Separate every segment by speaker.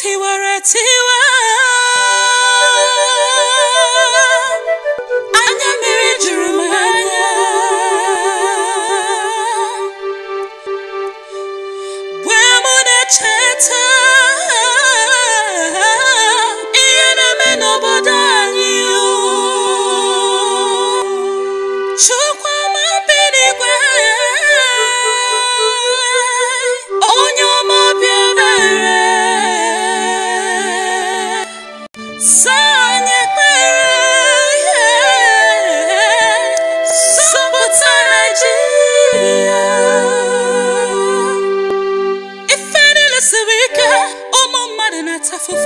Speaker 1: tiwara tiwa. Anya mmiri juru m anya. Mgbe m na-echeta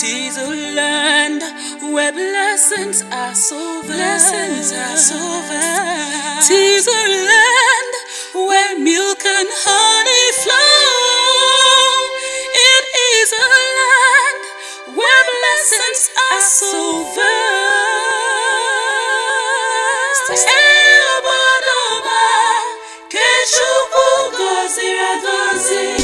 Speaker 1: Tis a land where blessings are so vast. Blessings are so vast. Tis a land where milk and honey flow. It is a land where blessings are so vast. Eh, obodo ọma, nke Chukwu gọziri agọzi.